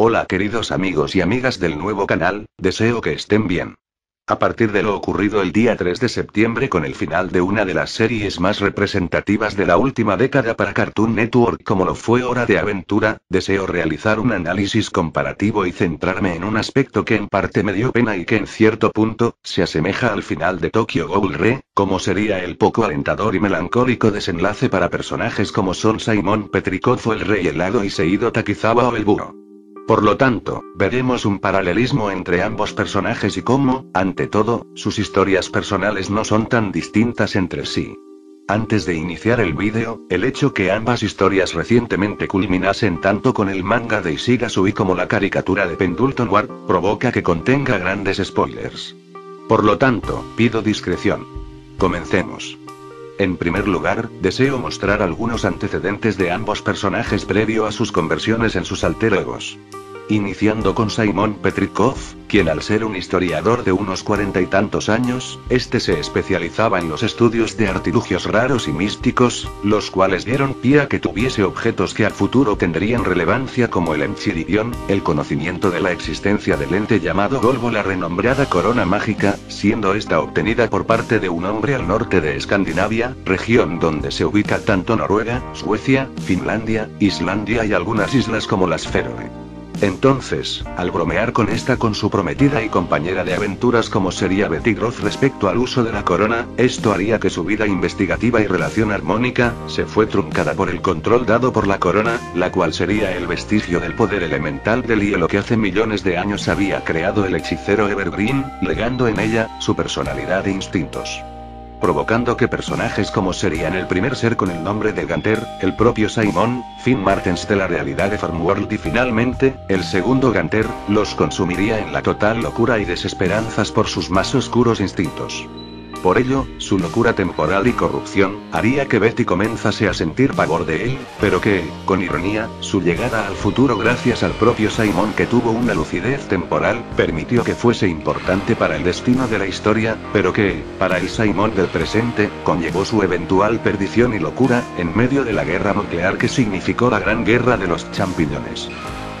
Hola queridos amigos y amigas del nuevo canal, deseo que estén bien. A partir de lo ocurrido el día 3 de septiembre con el final de una de las series más representativas de la última década para Cartoon Network como lo fue Hora de Aventura, deseo realizar un análisis comparativo y centrarme en un aspecto que en parte me dio pena y que en cierto punto, se asemeja al final de Tokyo Ghoul Re, como sería el poco alentador y melancólico desenlace para personajes como son Simon Petrikov o el Rey Helado y Seido Takizawa o el Búho. Por lo tanto, veremos un paralelismo entre ambos personajes y cómo, ante todo, sus historias personales no son tan distintas entre sí. Antes de iniciar el vídeo, el hecho que ambas historias recientemente culminasen tanto con el manga de Ishigasui como la caricatura de Pendleton Ward, provoca que contenga grandes spoilers. Por lo tanto, pido discreción. Comencemos. En primer lugar, deseo mostrar algunos antecedentes de ambos personajes previo a sus conversiones en sus alter egos. Iniciando con Simon Petrikov, quien al ser un historiador de unos cuarenta y tantos años, este se especializaba en los estudios de artilugios raros y místicos, los cuales dieron pie a que tuviese objetos que a futuro tendrían relevancia como el Enchiridion, el conocimiento de la existencia del ente llamado Golbo la renombrada corona mágica, siendo esta obtenida por parte de un hombre al norte de Escandinavia, región donde se ubica tanto Noruega, Suecia, Finlandia, Islandia y algunas islas como las Feroe. Entonces, al bromear con esta con su prometida y compañera de aventuras como sería Betty Groth respecto al uso de la corona, esto haría que su vida investigativa y relación armónica, se fue truncada por el control dado por la corona, la cual sería el vestigio del poder elemental del hielo que hace millones de años había creado el hechicero Evergreen, legando en ella, su personalidad e instintos provocando que personajes como serían el primer ser con el nombre de Ganter, el propio Simon, Finn Martens de la realidad de Farmworld y finalmente, el segundo Ganter, los consumiría en la total locura y desesperanzas por sus más oscuros instintos. Por ello, su locura temporal y corrupción, haría que Betty comenzase a sentir pavor de él, pero que, con ironía, su llegada al futuro gracias al propio Simon que tuvo una lucidez temporal, permitió que fuese importante para el destino de la historia, pero que, para el Simon del presente, conllevó su eventual perdición y locura, en medio de la guerra nuclear que significó la gran guerra de los champiñones.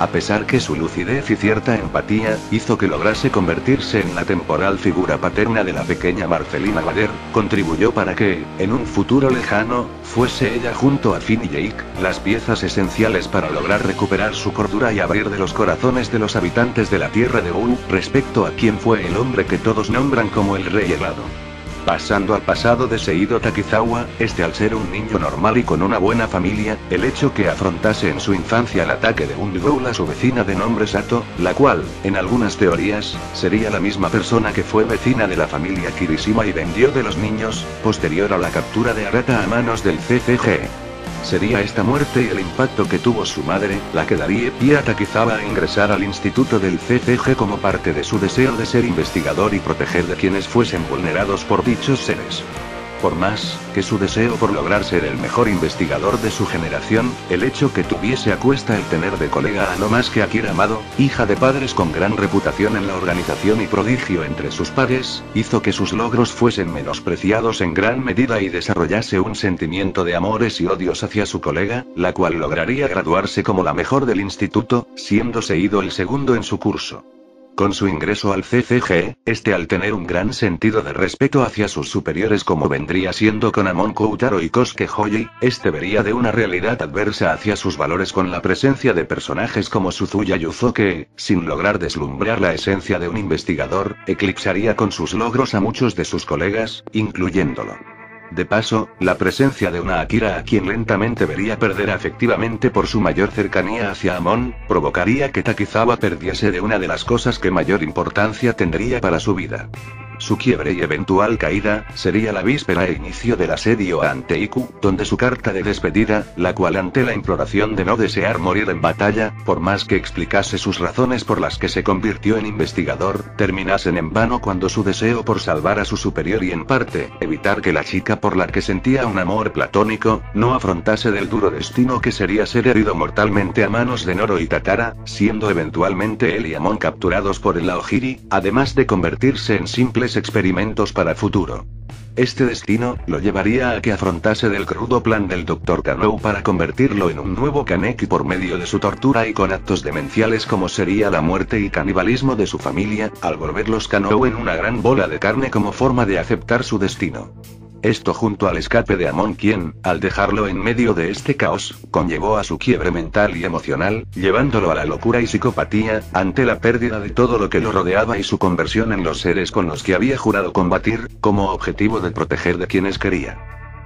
A pesar que su lucidez y cierta empatía, hizo que lograse convertirse en la temporal figura paterna de la pequeña Marcelina Bader, contribuyó para que, en un futuro lejano, fuese ella junto a Finn y Jake, las piezas esenciales para lograr recuperar su cordura y abrir de los corazones de los habitantes de la tierra de Wu, respecto a quien fue el hombre que todos nombran como el rey helado. Pasando al pasado de Seido Takizawa, este al ser un niño normal y con una buena familia, el hecho que afrontase en su infancia el ataque de un Ghoul a su vecina de nombre Sato, la cual, en algunas teorías, sería la misma persona que fue vecina de la familia Kirishima y vendió de los niños, posterior a la captura de Arata a manos del CCG. Sería esta muerte y el impacto que tuvo su madre, la que daría pie a Takizawa a ingresar al instituto del CCG como parte de su deseo de ser investigador y proteger de quienes fuesen vulnerados por dichos seres. Por más que su deseo por lograr ser el mejor investigador de su generación, el hecho que tuviese a cuesta el tener de colega a no más que Akira Amado, hija de padres con gran reputación en la organización y prodigio entre sus pares, hizo que sus logros fuesen menospreciados en gran medida y desarrollase un sentimiento de amores y odios hacia su colega, la cual lograría graduarse como la mejor del instituto, siendo seguido el segundo en su curso. Con su ingreso al CCG, este al tener un gran sentido de respeto hacia sus superiores como vendría siendo Konamon Koutaro y Kosuke este vería de una realidad adversa hacia sus valores con la presencia de personajes como Suzuya Yuzo que, sin lograr deslumbrar la esencia de un investigador, eclipsaría con sus logros a muchos de sus colegas, incluyéndolo. De paso, la presencia de una Akira a quien lentamente vería perder afectivamente por su mayor cercanía hacia Amon, provocaría que Takizawa perdiese de una de las cosas que mayor importancia tendría para su vida. Su quiebre y eventual caída, sería la víspera e inicio del asedio ante Iku, donde su carta de despedida, la cual ante la imploración de no desear morir en batalla, por más que explicase sus razones por las que se convirtió en investigador, terminasen en vano cuando su deseo por salvar a su superior y en parte, evitar que la chica por la que sentía un amor platónico, no afrontase del duro destino que sería ser herido mortalmente a manos de Noro y Takara, siendo eventualmente él y Amon capturados por el Aogiri, además de convertirse en simples experimentos para futuro. Este destino, lo llevaría a que afrontase del crudo plan del Dr. Cano para convertirlo en un nuevo Kaneki por medio de su tortura y con actos demenciales como sería la muerte y canibalismo de su familia, al volverlos Cano en una gran bola de carne como forma de aceptar su destino. Esto junto al escape de Amon quien, al dejarlo en medio de este caos, conllevó a su quiebre mental y emocional, llevándolo a la locura y psicopatía, ante la pérdida de todo lo que lo rodeaba y su conversión en los seres con los que había jurado combatir, como objetivo de proteger de quienes quería.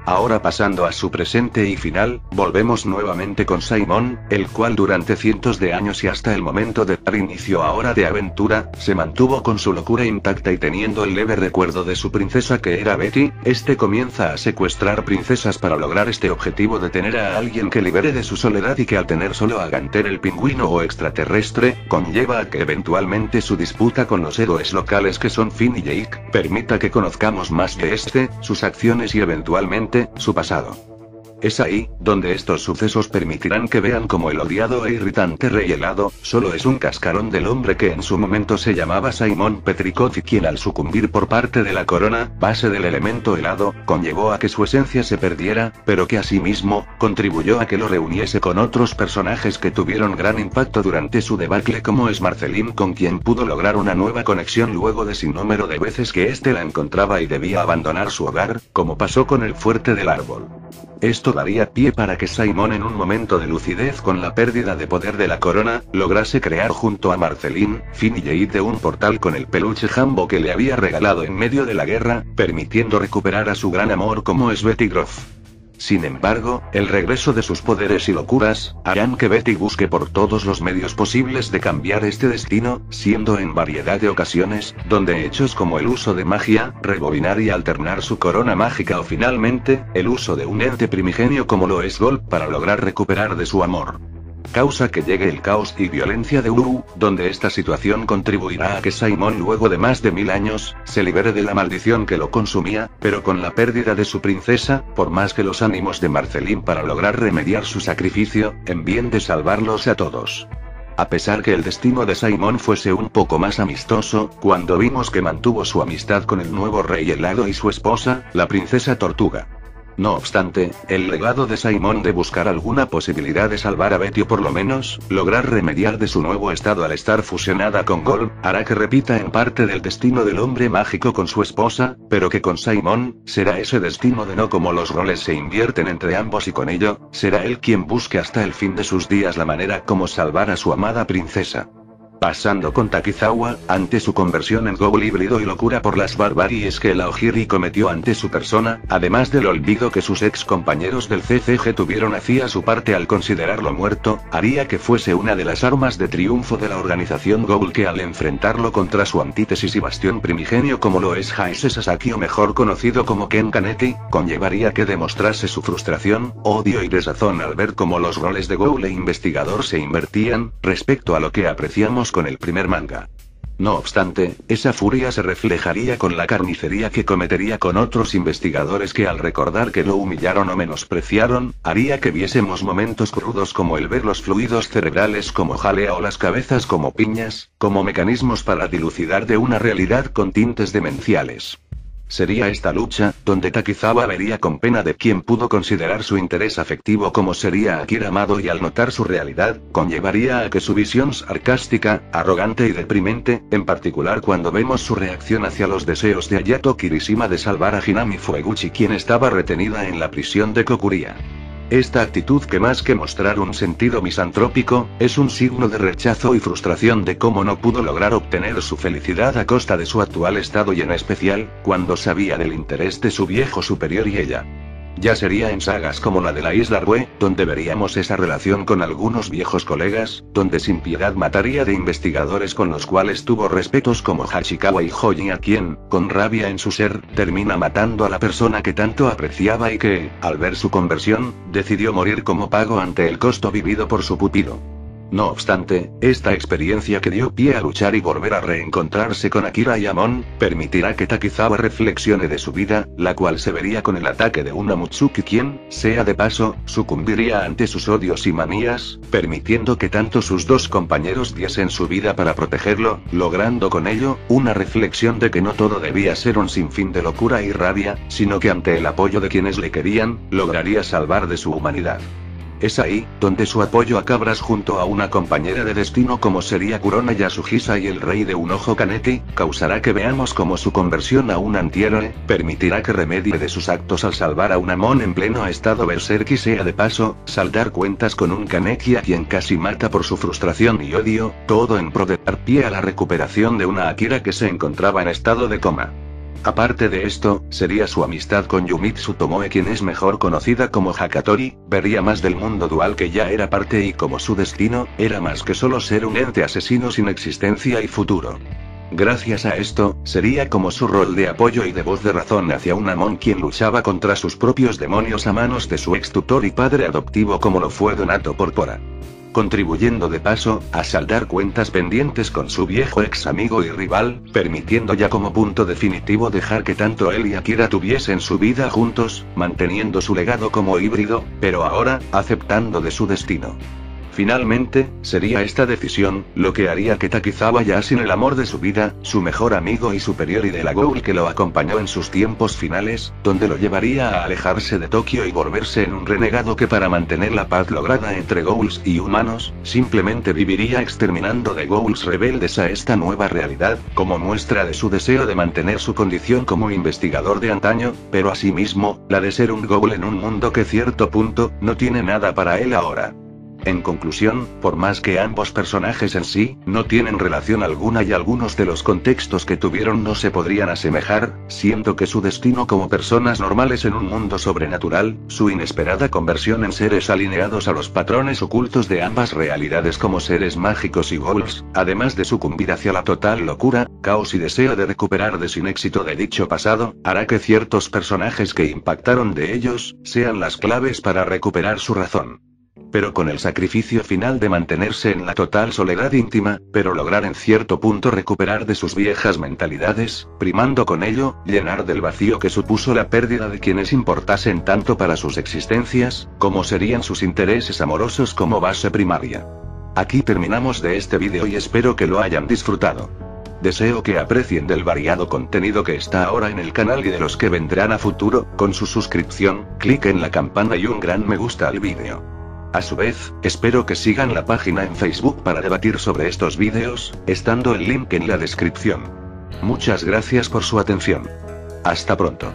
Ahora pasando a su presente y final, volvemos nuevamente con Simon, el cual durante cientos de años y hasta el momento de dar inicio a Hora de Aventura, se mantuvo con su locura intacta y teniendo el leve recuerdo de su princesa que era Betty, este comienza a secuestrar princesas para lograr este objetivo de tener a alguien que libere de su soledad y que al tener solo a Ganter el pingüino o extraterrestre, conlleva a que eventualmente su disputa con los héroes locales que son Finn y Jake, permita que conozcamos más de este, sus acciones y eventualmente su pasado. Es ahí, donde estos sucesos permitirán que vean como el odiado e irritante rey helado, solo es un cascarón del hombre que en su momento se llamaba Simon Petricot y quien al sucumbir por parte de la corona, base del elemento helado, conllevó a que su esencia se perdiera, pero que asimismo, contribuyó a que lo reuniese con otros personajes que tuvieron gran impacto durante su debacle como es Marceline con quien pudo lograr una nueva conexión luego de sin número de veces que éste la encontraba y debía abandonar su hogar, como pasó con el fuerte del árbol. Esto daría pie para que Simon en un momento de lucidez con la pérdida de poder de la corona, lograse crear junto a Marceline, Finn y Jade de un portal con el peluche Jambo que le había regalado en medio de la guerra, permitiendo recuperar a su gran amor como es Betty Groff. Sin embargo, el regreso de sus poderes y locuras, harán que Betty busque por todos los medios posibles de cambiar este destino, siendo en variedad de ocasiones, donde hechos como el uso de magia, rebobinar y alternar su corona mágica o finalmente, el uso de un ente primigenio como lo es Gold para lograr recuperar de su amor causa que llegue el caos y violencia de Uru, donde esta situación contribuirá a que Simon luego de más de mil años, se libere de la maldición que lo consumía, pero con la pérdida de su princesa, por más que los ánimos de Marceline para lograr remediar su sacrificio, en bien de salvarlos a todos. A pesar que el destino de Simon fuese un poco más amistoso, cuando vimos que mantuvo su amistad con el nuevo rey helado y su esposa, la princesa tortuga. No obstante, el legado de Simon de buscar alguna posibilidad de salvar a Betty o por lo menos, lograr remediar de su nuevo estado al estar fusionada con Gold, hará que repita en parte del destino del hombre mágico con su esposa, pero que con Simon, será ese destino de no como los roles se invierten entre ambos y con ello, será él quien busque hasta el fin de sus días la manera como salvar a su amada princesa. Pasando con Takizawa, ante su conversión en Ghoul híbrido y locura por las barbaries que el Aogiri cometió ante su persona, además del olvido que sus ex compañeros del CCG tuvieron hacia su parte al considerarlo muerto, haría que fuese una de las armas de triunfo de la organización Ghoul que al enfrentarlo contra su antítesis y bastión primigenio como lo es Haise Sasaki o mejor conocido como Ken Kaneki, conllevaría que demostrase su frustración, odio y desazón al ver cómo los roles de Ghoul e investigador se invertían, respecto a lo que apreciamos con el primer manga. No obstante, esa furia se reflejaría con la carnicería que cometería con otros investigadores que al recordar que lo humillaron o menospreciaron, haría que viésemos momentos crudos como el ver los fluidos cerebrales como jalea o las cabezas como piñas, como mecanismos para dilucidar de una realidad con tintes demenciales. Sería esta lucha, donde Takizawa vería con pena de quien pudo considerar su interés afectivo como sería Akira Amado y al notar su realidad, conllevaría a que su visión sarcástica, arrogante y deprimente, en particular cuando vemos su reacción hacia los deseos de Ayato Kirishima de salvar a Hinami Fueguchi quien estaba retenida en la prisión de Kokuria. Esta actitud que más que mostrar un sentido misantrópico, es un signo de rechazo y frustración de cómo no pudo lograr obtener su felicidad a costa de su actual estado y en especial, cuando sabía del interés de su viejo superior y ella. Ya sería en sagas como la de la isla Rue, donde veríamos esa relación con algunos viejos colegas, donde sin piedad mataría de investigadores con los cuales tuvo respetos como Hachikawa y Hoyi a quien, con rabia en su ser, termina matando a la persona que tanto apreciaba y que, al ver su conversión, decidió morir como pago ante el costo vivido por su pupilo. No obstante, esta experiencia que dio pie a luchar y volver a reencontrarse con Akira y Amon, permitirá que Takizawa reflexione de su vida, la cual se vería con el ataque de una Mutsuki quien, sea de paso, sucumbiría ante sus odios y manías, permitiendo que tanto sus dos compañeros diesen su vida para protegerlo, logrando con ello, una reflexión de que no todo debía ser un sinfín de locura y rabia, sino que ante el apoyo de quienes le querían, lograría salvar de su humanidad. Es ahí, donde su apoyo a Cabras junto a una compañera de destino como sería Kurona Yasuhisa y el rey de un ojo Kaneki, causará que veamos como su conversión a un antihéroe, permitirá que remedie de sus actos al salvar a un Amon en pleno estado berserk y sea de paso, saldar cuentas con un Kaneki a quien casi mata por su frustración y odio, todo en pro de dar pie a la recuperación de una Akira que se encontraba en estado de coma. Aparte de esto, sería su amistad con Yumitsu Tomoe quien es mejor conocida como Hakatori, vería más del mundo dual que ya era parte y como su destino, era más que solo ser un ente asesino sin existencia y futuro. Gracias a esto, sería como su rol de apoyo y de voz de razón hacia un Amon quien luchaba contra sus propios demonios a manos de su ex tutor y padre adoptivo como lo fue Donato Porpora contribuyendo de paso, a saldar cuentas pendientes con su viejo ex amigo y rival, permitiendo ya como punto definitivo dejar que tanto él y Akira tuviesen su vida juntos, manteniendo su legado como híbrido, pero ahora, aceptando de su destino. Finalmente, sería esta decisión, lo que haría que Takizawa ya sin el amor de su vida, su mejor amigo y superior y de la Ghoul que lo acompañó en sus tiempos finales, donde lo llevaría a alejarse de Tokio y volverse en un renegado que para mantener la paz lograda entre Ghouls y humanos, simplemente viviría exterminando de Ghouls rebeldes a esta nueva realidad, como muestra de su deseo de mantener su condición como investigador de antaño, pero asimismo, la de ser un Ghoul en un mundo que cierto punto, no tiene nada para él ahora. En conclusión, por más que ambos personajes en sí, no tienen relación alguna y algunos de los contextos que tuvieron no se podrían asemejar, siento que su destino como personas normales en un mundo sobrenatural, su inesperada conversión en seres alineados a los patrones ocultos de ambas realidades como seres mágicos y ghouls, además de sucumbir hacia la total locura, caos y deseo de recuperar de sin éxito de dicho pasado, hará que ciertos personajes que impactaron de ellos, sean las claves para recuperar su razón pero con el sacrificio final de mantenerse en la total soledad íntima, pero lograr en cierto punto recuperar de sus viejas mentalidades, primando con ello, llenar del vacío que supuso la pérdida de quienes importasen tanto para sus existencias, como serían sus intereses amorosos como base primaria. Aquí terminamos de este vídeo y espero que lo hayan disfrutado. Deseo que aprecien del variado contenido que está ahora en el canal y de los que vendrán a futuro, con su suscripción, clic en la campana y un gran me gusta al vídeo. A su vez, espero que sigan la página en Facebook para debatir sobre estos vídeos, estando el link en la descripción. Muchas gracias por su atención. Hasta pronto.